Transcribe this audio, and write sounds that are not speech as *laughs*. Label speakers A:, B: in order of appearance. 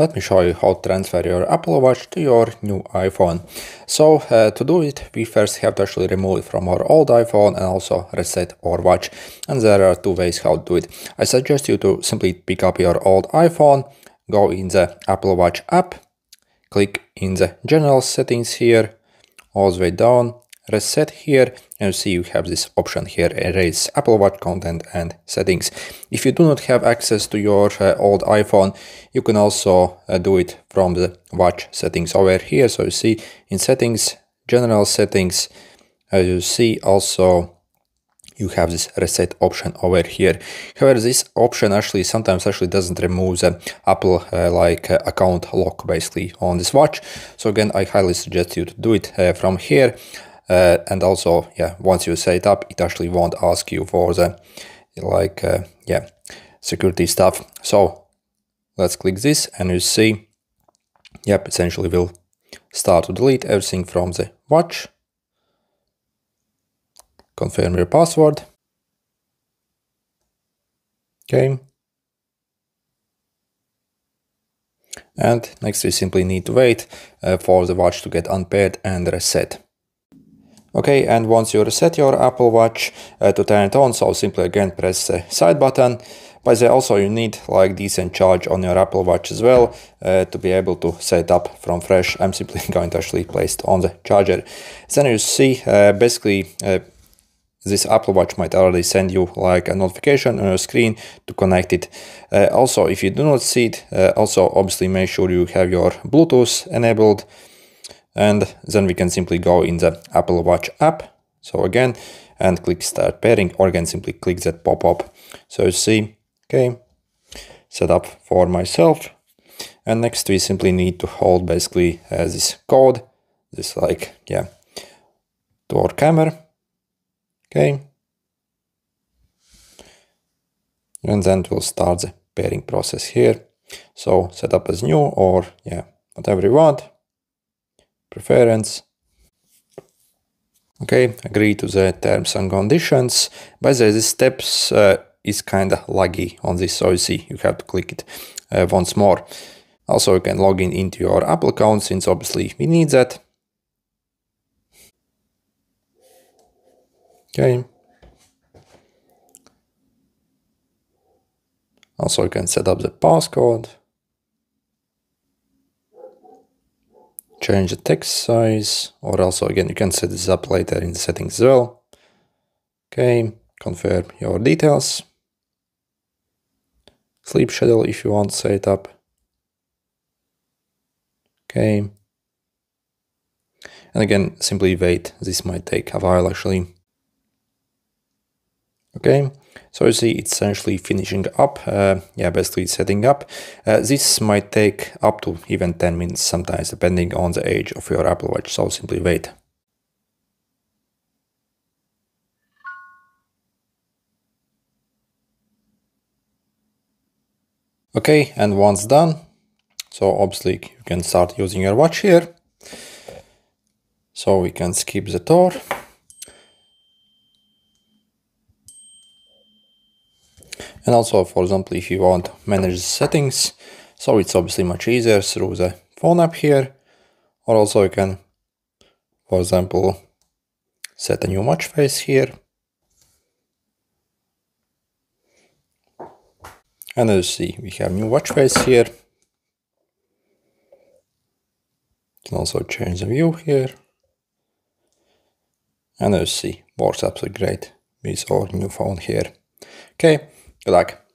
A: Let me show you how to transfer your Apple Watch to your new iPhone. So uh, to do it, we first have to actually remove it from our old iPhone and also reset our watch. And there are two ways how to do it. I suggest you to simply pick up your old iPhone, go in the Apple Watch app, click in the general settings here, all the way down, reset here and see you have this option here erase apple watch content and settings if you do not have access to your uh, old iphone you can also uh, do it from the watch settings over here so you see in settings general settings as you see also you have this reset option over here. However, this option actually sometimes actually doesn't remove the Apple uh, like uh, account lock basically on this watch. So again, I highly suggest you to do it uh, from here. Uh, and also, yeah, once you set up, it actually won't ask you for the like, uh, yeah, security stuff. So let's click this and you see, yep, essentially we'll start to delete everything from the watch. Confirm your password. Okay. And next we simply need to wait uh, for the watch to get unpaired and reset. Okay, and once you reset your Apple Watch uh, to turn it on, so simply again press the side button. By the also you need like decent charge on your Apple Watch as well uh, to be able to set up from fresh. I'm simply *laughs* going to actually place it on the charger. Then you see uh, basically uh, this Apple Watch might already send you like a notification on your screen to connect it. Uh, also, if you do not see it, uh, also obviously make sure you have your Bluetooth enabled and then we can simply go in the Apple Watch app. So again, and click start pairing or again simply click that pop-up. So see, okay, set up for myself. And next we simply need to hold basically uh, this code, this like, yeah, to our camera. Okay. And then we'll start the pairing process here. So set up as new or yeah, whatever you want preference. Okay, agree to the terms and conditions. By the way, this steps uh, is kind of laggy on this, so you see you have to click it uh, once more. Also, you can log in into your Apple account since obviously we need that. Okay. Also, you can set up the passcode. Change the text size or also again you can set this up later in the settings as well. Okay confirm your details. Sleep schedule if you want set up. Okay. And again simply wait. This might take a while actually. Okay so you see it's essentially finishing up, uh, yeah, basically setting up. Uh, this might take up to even 10 minutes sometimes, depending on the age of your Apple Watch, so simply wait. Okay, and once done, so obviously you can start using your watch here. So we can skip the tour. And also, for example, if you want manage the settings, so it's obviously much easier through the phone app here. Or also you can, for example, set a new watch face here. And as you see, we have new watch face here. You can also change the view here. And as you see, works absolutely great with our new phone here. Okay, Good luck.